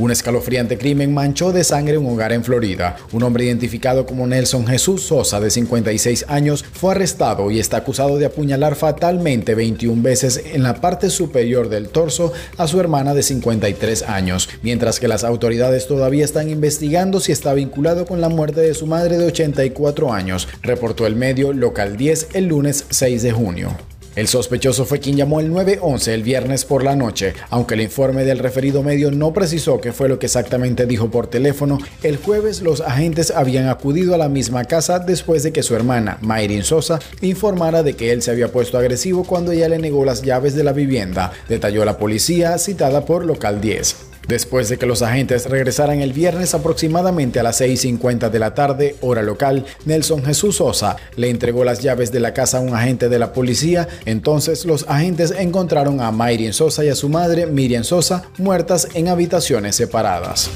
Un escalofriante crimen manchó de sangre un hogar en Florida. Un hombre identificado como Nelson Jesús Sosa, de 56 años, fue arrestado y está acusado de apuñalar fatalmente 21 veces en la parte superior del torso a su hermana de 53 años, mientras que las autoridades todavía están investigando si está vinculado con la muerte de su madre de 84 años, reportó el medio Local 10 el lunes 6 de junio. El sospechoso fue quien llamó el 911 el viernes por la noche, aunque el informe del referido medio no precisó qué fue lo que exactamente dijo por teléfono. El jueves los agentes habían acudido a la misma casa después de que su hermana, Mayrin Sosa, informara de que él se había puesto agresivo cuando ella le negó las llaves de la vivienda, detalló la policía citada por Local 10. Después de que los agentes regresaran el viernes aproximadamente a las 6.50 de la tarde, hora local, Nelson Jesús Sosa le entregó las llaves de la casa a un agente de la policía. Entonces los agentes encontraron a Mayrin Sosa y a su madre, Miriam Sosa, muertas en habitaciones separadas.